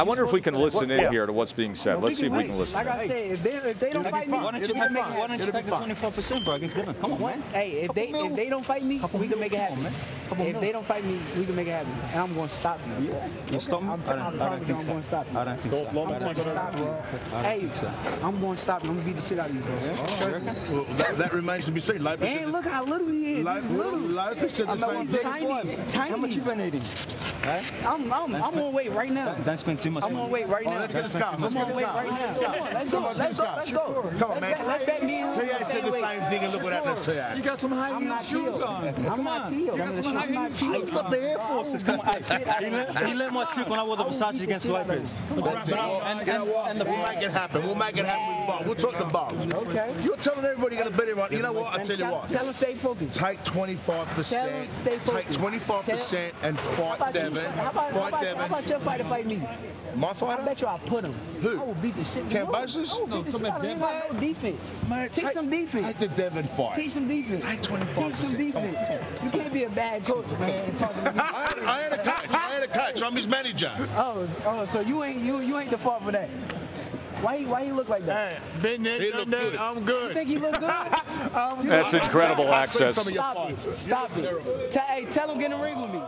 I wonder if we can listen in here to what's being said. Let's see if we can listen. Like I said, if they, if they don't fight me, Why don't you we take, can make why it don't happen. you take the 24%, bro, against Dylan? Come on, man. Hey, if they if they don't fight me, we can make it happen. If they don't fight me, we can make it happen. And I'm going to stop you. You stop me? I'm, I t- don't, I'm I don't promise you think I'm so. going to stop you. I don't think so. I'm going to stop you. Hey, I'm going to stop you. I'm going to beat the shit out of you, bro. Oh, that, that remains to be seen. Like And look how little he is. like, He's little. said the same thing. tiny, tiny. How much you been eating? I'm, I'm, I'm on weight right now. Don't spend too much I'm money. on weight oh, right now. Let's get this guy. Let's I'm get on this weight right now. Let's go. Let's go. Let's go. Come on, man. Same thing and look what happened to T.I. You got some high I'm heel shoes Tio. on. I'm Come not on. You got some high heel shoes He's got the Air Forces. Come on. He, learned, he learned my trick when I wore the Versace against Wipers. That's it. And, You and, what? and the we'll make it happen. We'll make it happen with Bob. We'll talk to Bob. Okay. You're telling everybody you're going to bet him on. You know what? I'll tell you what. tell him stay focused. Take 25%. Tell him Take 25% and fight about, you, Devin. how, about, how, Fight about, how about your fighter fight me? My I fighter? bet you I'll put him. Who? I will beat the shit. Kambosos? I will beat the shit out of him. No defense. Take- some defense. Take the Devin fight. Teach some defense. Take 25%. Teach some defense. You can't be a bad coach, man. and to. I ain't, I ain't a coach. I ain't a coach. I'm his manager. Oh, oh, so you ain't you you ain't the fault for that. Why he why he look like that? Hey, been there, He done look that. good. I'm good. You think he look good? Um, That's incredible I've seen access. some of your Stop it. Stop it. Tell, hey, tell him get in the ring with me.